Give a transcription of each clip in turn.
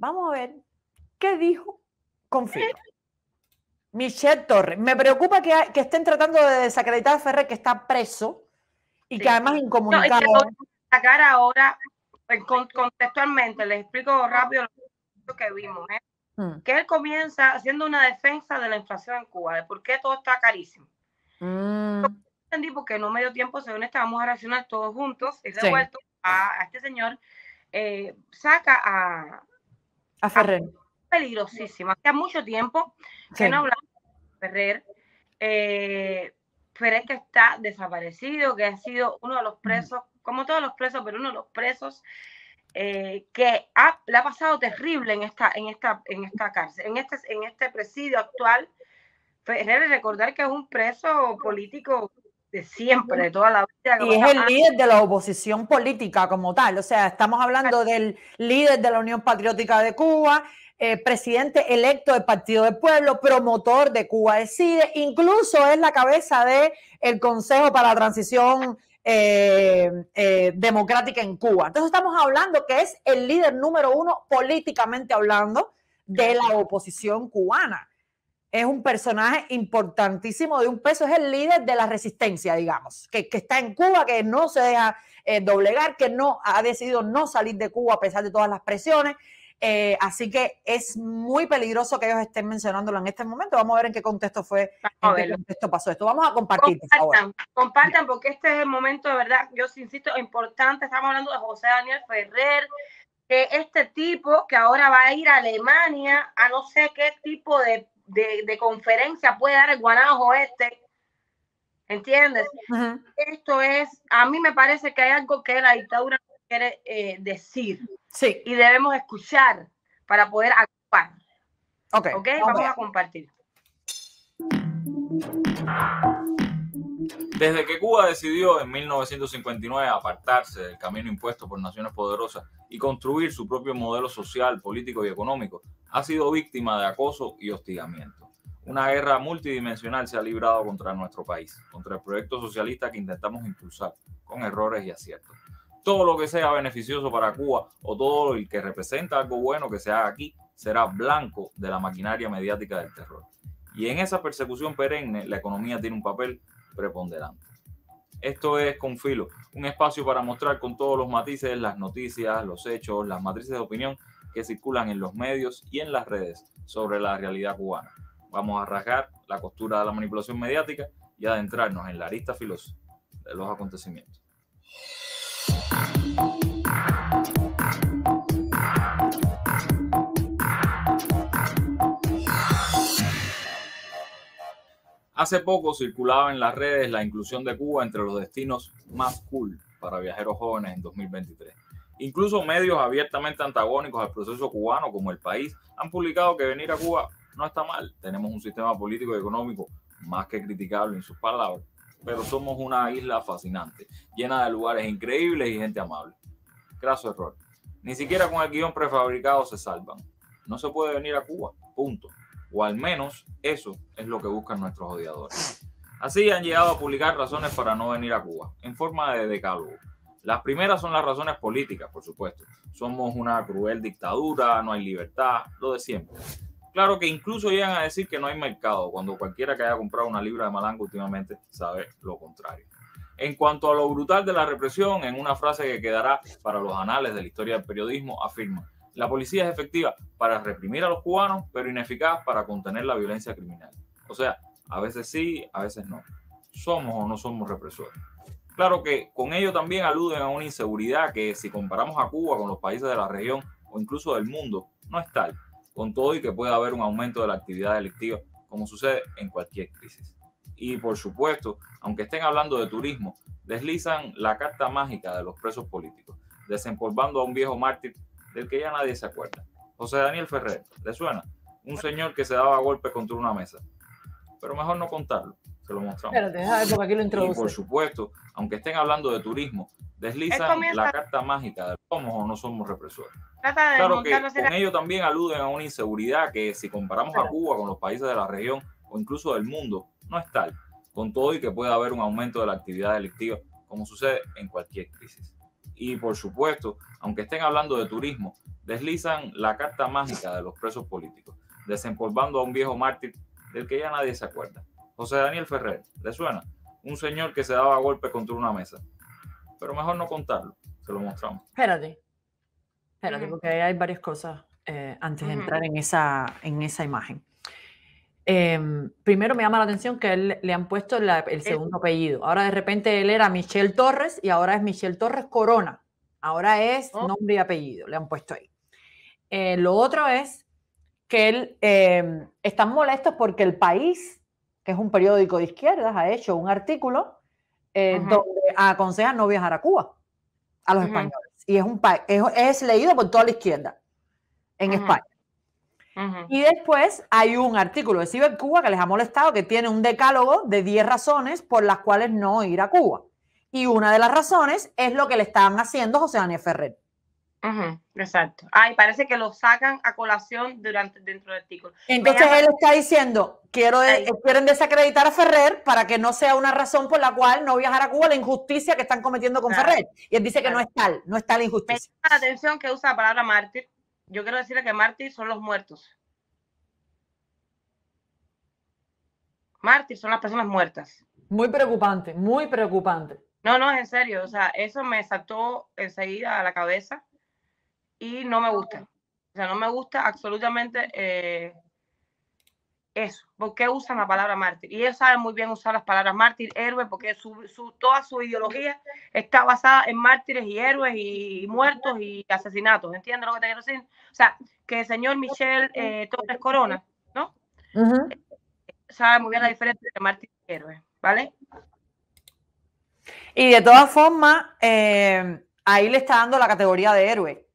Vamos a ver qué dijo Confío. Michelle Torres. Me preocupa que, que, estén tratando de desacreditar a Ferrer, que está preso y que además incomunicado. No, sacar ahora pues, contextualmente, les explico rápido lo que vimos. ¿eh? Mm. Que él comienza haciendo una defensa de la inflación en Cuba, de por qué todo está carísimo. Mm. entendí porque no me dio tiempo, según esta, vamos a reaccionar todos juntos. Y revuelto a, este señor, eh, saca a, a Ferrer. peligrosísimo. Hace mucho tiempo que no hablamos de Ferrer. Eh, Ferrer que está desaparecido, que ha sido uno de los presos, como todos los presos, pero uno de los presos eh, que ha, le ha pasado terrible en esta, en esta, en esta cárcel, en este, en este presidio actual. Ferrer, recordar que es un preso político de siempre, de toda la vida. Y es el líder de la oposición política como tal. O sea, estamos hablando del líder de la Unión Patriótica de Cuba, eh, presidente electo del Partido del Pueblo, promotor de Cuba Decide, incluso es la cabeza del el Consejo para la Transición eh, eh, Democrática en Cuba. Entonces estamos hablando que es el líder número uno políticamente hablando de la oposición cubana. Es un personaje importantísimo de un peso, es el líder de la resistencia, digamos, que, que está en Cuba, que no se deja doblegar, que no ha decidido no salir de Cuba a pesar de todas las presiones eh, así que es muy peligroso que ellos estén mencionándolo en este momento. Vamos a ver en qué contexto fue, en qué contexto pasó esto. Vamos a compartir. Compartan, compartan, porque este es el momento de verdad, yo insisto, importante. Estamos hablando de José Daniel Ferrer, que este tipo que ahora va a ir a Alemania a no sé qué tipo de, de, conferencia puede dar el Guanajo este. ¿Entiendes? Esto es, a mí me parece que hay algo que la dictadura quiere eh, decir. Sí. Y debemos escuchar para poder actuar. Ok. okay? Vamos a compartir. Desde que Cuba decidió en 1959 apartarse del camino impuesto por naciones poderosas y construir su propio modelo social, político y económico, ha sido víctima de acoso y hostigamiento. Una guerra multidimensional se ha librado contra nuestro país, contra el proyecto socialista que intentamos impulsar, con errores y aciertos todo lo que sea beneficioso para Cuba o todo el que representa algo bueno que se haga aquí será blanco de la maquinaria mediática del terror. Y en esa persecución perenne, la economía tiene un papel preponderante. Esto es Confilo, un espacio para mostrar con todos los matices las noticias, los hechos, las matrices de opinión que circulan en los medios y en las redes sobre la realidad cubana. Vamos a rasgar la costura de la manipulación mediática y adentrarnos en la arista filosa de los acontecimientos. Hace poco circulaba en las redes la inclusión de Cuba entre los destinos más cool para viajeros jóvenes en 2023. Incluso medios abiertamente antagónicos al proceso cubano, como El País, han publicado que venir a Cuba no está mal. Tenemos un sistema político y económico más que criticable en sus palabras, pero somos una isla fascinante, llena de lugares increíbles y gente amable. Graso error. Ni siquiera con el guion prefabricado se salvan. No se puede venir a Cuba, punto. O al menos eso es lo que buscan nuestros odiadores. Así han llegado a publicar razones para no venir a Cuba, en forma de decálogo. Las primeras son las razones políticas, por supuesto. Somos una cruel dictadura, no hay libertad, lo de siempre. Claro que incluso llegan a decir que no hay mercado, cuando cualquiera que haya comprado una libra de malango últimamente sabe lo contrario. En cuanto a lo brutal de la represión, en una frase que quedará para los anales de la historia del periodismo, afirma, la policía es efectiva para reprimir a los cubanos, pero ineficaz para contener la violencia criminal. O sea, a veces sí, a veces no. Somos o no somos represores. Claro que con ello también aluden a una inseguridad que si comparamos a Cuba con los países de la región o incluso del mundo, no es tal con todo y que pueda haber un aumento de la actividad delictiva, como sucede en cualquier crisis. Y por supuesto, aunque estén hablando de turismo, deslizan la carta mágica de los presos políticos, desempolvando a un viejo mártir del que ya nadie se acuerda. José Daniel Ferrer, ¿le suena? Un señor que se daba golpes contra una mesa. Pero mejor no contarlo, se lo mostramos. Espérate, aquí lo y por supuesto, aunque estén hablando de turismo, deslizan la carta mágica de somos o no somos represores. Claro que con ello también aluden a una inseguridad que si comparamos a Cuba con los países de la región o incluso del mundo, no es tal, con todo y que puede haber un aumento de la actividad delictiva, como sucede en cualquier crisis. Y por supuesto, aunque estén hablando de turismo, deslizan la carta mágica de los presos políticos, desempolvando a un viejo mártir del que ya nadie se acuerda. José Daniel Ferrer, ¿le suena? Un señor que se daba golpe contra una mesa. Pero mejor no contarlo, se lo mostramos. Espérate, espérate, porque hay varias cosas eh, antes de entrar en esa, en esa imagen. Em, primero me llama la atención que él le han puesto el segundo apellido. Ahora de repente él era Michelle Torres y ahora es Michelle Torres Corona. Ahora es oh. nombre y apellido, le han puesto ahí. Eh, lo otro es que él eh, están molestos porque el país, que es un periódico de izquierdas, ha hecho un artículo eh, donde aconseja no viajar a Cuba a los españoles. Y es un es, es leído por toda la izquierda en España. Y después hay un artículo de Ciber Cuba que les ha molestado, que tiene un decálogo de 10 razones por las cuales no ir a Cuba. Y una de las razones es lo que le estaban haciendo José Daniel Ferrer. exacto. Ay, parece que lo sacan a colación durante, dentro del artículo. Entonces él está diciendo, quiero quieren desacreditar a Ferrer para que no sea una razón por la cual no viajar a Cuba la injusticia que están cometiendo con Ferrer. Y él dice que no es tal, no es tal injusticia. Me llama la atención que usa la palabra mártir yo quiero decirle que mártir son los muertos. Mártir son las personas muertas. Muy preocupante, muy preocupante. No, no, en serio, o sea, eso me saltó enseguida a la cabeza y no me gusta. O sea, no me gusta absolutamente eh, eso. ¿Por qué usan la palabra mártir? Y ellos saben muy bien usar las palabras mártir, héroe, porque su, toda su ideología está basada en mártires y héroes y, muertos y asesinatos. ¿Entiendes lo que te quiero decir? O sea, que el señor Michel eh, Torres Corona, ¿no? Sabe muy bien la diferencia entre mártir y héroe, ¿vale? Y de todas formas, eh, ahí le está dando la categoría de héroe.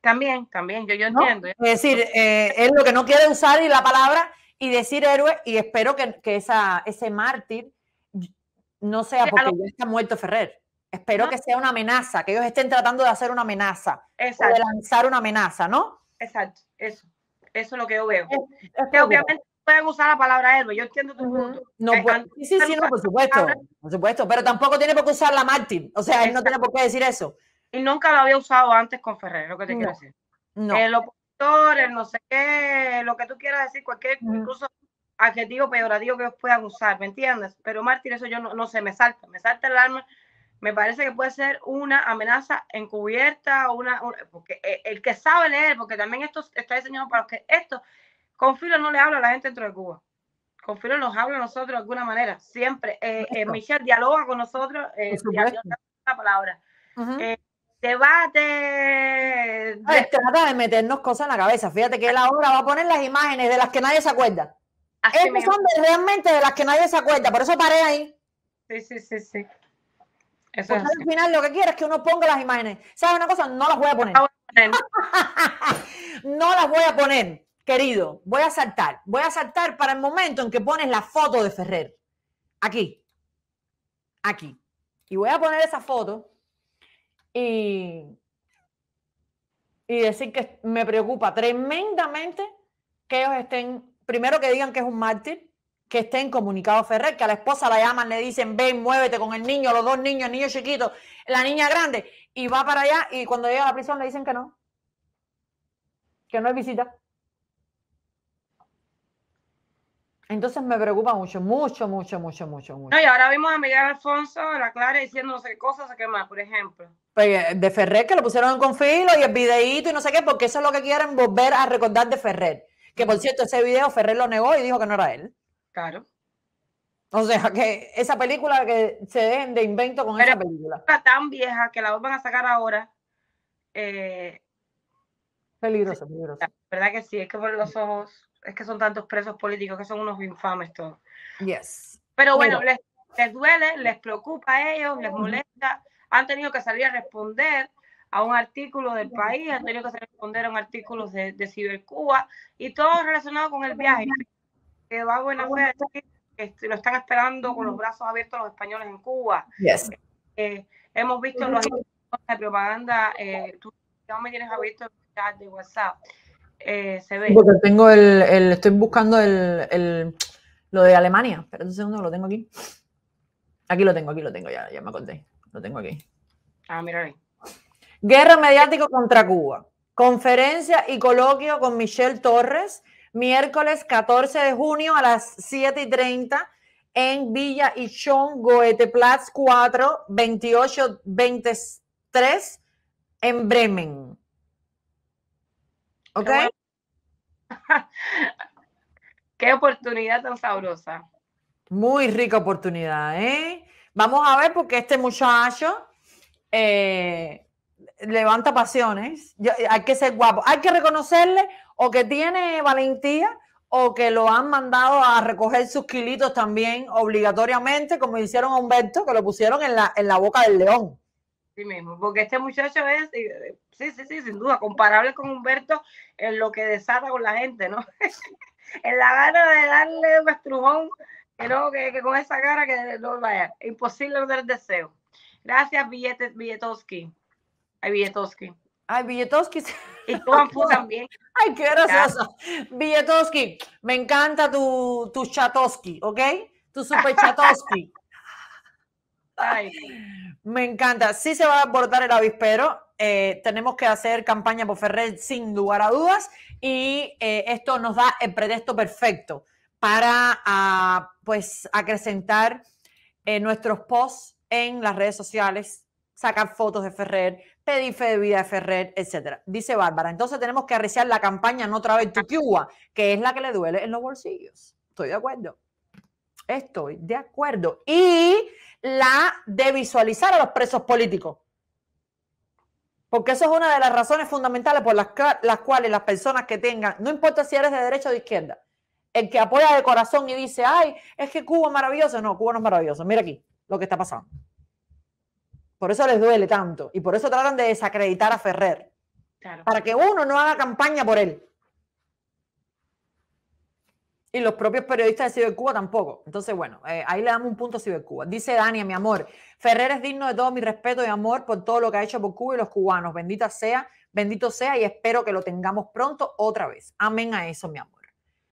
También, también, yo, yo entiendo. Es decir, eh, él lo que no quiere usar y la palabra y decir héroe, y espero que, que esa, ese mártir no sea porque ya está muerto Ferrer. Espero que sea una amenaza, que ellos estén tratando de hacer una amenaza, Exacto. de lanzar una amenaza, ¿no? Exacto, eso. Eso es lo que yo veo. que obviamente pueden usar la palabra héroe, yo entiendo tu punto. No, sí, sí, sí, no, por supuesto, por supuesto, pero tampoco tiene por qué usar la mártir, o sea, él no tiene por qué decir eso. Y nunca lo había usado antes con Ferrer, lo que te quiero decir. No el no sé qué, lo que tú quieras decir, cualquier incluso adjetivo peyorativo que ellos puedan usar, ¿me entiendes? Pero mártir, eso yo no, no sé, me salta, me salta el alma. Me parece que puede ser una amenaza encubierta, una, porque e, el que sabe leer, porque también esto está diseñado para los que esto, con filo no le habla a la gente dentro de Cuba. Con filo nos habla a nosotros de alguna manera, siempre. Eh, eh Michelle dialoga con nosotros, eh, la palabra debate. trata de meternos cosas en la cabeza. Fíjate que él ahora va a poner las imágenes de las que nadie se acuerda. Estas son realmente de las que nadie se acuerda. Por eso paré ahí. Sí, sí, sí, sí. Eso al final lo que quiero es que uno ponga las imágenes. ¿Sabes una cosa? No las voy a poner. no las voy a poner, querido. Voy a saltar. Voy a saltar para el momento en que pones la foto de Ferrer. Aquí. Aquí. Y voy a poner esa foto y, decir que me preocupa tremendamente que ellos estén, primero que digan que es un mártir, que estén comunicados Ferrer, que a la esposa la llaman, le dicen, ven, muévete con el niño, los dos niños, el niño chiquito, la niña grande, y va para allá y cuando llega a la prisión le dicen que no, que no hay visita. Entonces me preocupa mucho, mucho, mucho, mucho, mucho, mucho. No, y ahora vimos a Miguel Alfonso la Clara qué cosas, qué más, por ejemplo. Pues, de Ferrer, que lo pusieron en confilo y el videíto y no sé qué, porque eso es lo que quieren volver a recordar de Ferrer. Que por cierto, ese video Ferrer lo negó y dijo que no era él. Claro. O sea, que esa película que se dejen de invento con esa película. Está tan vieja que la van a sacar ahora. Eh, peligroso, peligroso. verdad que sí, es que por los ojos es que son tantos presos políticos que son unos infames todos. Yes. Pero bueno, les, duele, les preocupa a ellos, les molesta. Han tenido que salir a responder a un artículo del país, han tenido que salir a responder a un artículo de, de Cibercuba y todo relacionado con el viaje. Que va a buena fe, que lo están esperando con los brazos abiertos los españoles en Cuba. Yes. Eh, hemos visto los de propaganda, eh, tú no me tienes abierto el chat de WhatsApp eh, se ve. Porque tengo el, estoy buscando el, lo de Alemania. Espera un segundo, lo tengo aquí. Aquí lo tengo, aquí lo tengo, ya, ya me acordé. Lo tengo aquí. Ah, mira ahí. Guerra mediática contra Cuba. Conferencia y coloquio con Michelle Torres, miércoles 14 de junio a las 7 y 30 en Villa Ichón, Goethe-Platz 4, 2823 en Bremen. ¿Ok? Qué oportunidad tan sabrosa. Muy rica oportunidad, ¿eh? Vamos a ver porque este muchacho eh, levanta pasiones. hay que ser guapo. Hay que reconocerle o que tiene valentía o que lo han mandado a recoger sus kilitos también obligatoriamente, como hicieron a Humberto, que lo pusieron en la, en la boca del león. Sí mismo, porque este muchacho es, sí, sí, sí, sin duda, comparable con Humberto en lo que desata con la gente, ¿no? en la gana de darle un estrujón, que no, que, con esa cara que no vaya, imposible no el deseo. Gracias, Billetes, Billetowski. Ay, Billetowski. Ay, Billetowski. Y tú también. Ay, qué gracioso. Billetowski, me encanta tu, tu Chatowski, ¿ok? Tu super Chatowski. Ay. Me encanta. Sí se va a abordar el avispero. Eh, tenemos que hacer campaña por Ferrer sin lugar a dudas y eh, esto nos da el pretexto perfecto para ah, pues acrecentar eh, nuestros posts en las redes sociales, sacar fotos de Ferrer, pedir fe de vida de Ferrer, etcétera. Dice Bárbara, entonces tenemos que arreciar la campaña No Travel to Cuba, que es la que le duele en los bolsillos. Estoy de acuerdo. Estoy de acuerdo. Y la de visualizar a los presos políticos. Porque eso es una de las razones fundamentales por las, las cuales las personas que tengan, no importa si eres de derecha o de izquierda, el que apoya de corazón y dice, ay, es que Cuba es maravilloso. No, Cuba no es maravilloso. Mira aquí lo que está pasando. Por eso les duele tanto y por eso tratan de desacreditar a Ferrer. Para que uno no haga campaña por él. Y los propios periodistas de Cibercuba tampoco. Entonces, bueno, eh, ahí le damos un punto a Cibercuba. Dice Dania, mi amor, Ferrer es digno de todo mi respeto y amor por todo lo que ha hecho por Cuba y los cubanos. Bendita sea, bendito sea y espero que lo tengamos pronto otra vez. Amén a eso, mi amor.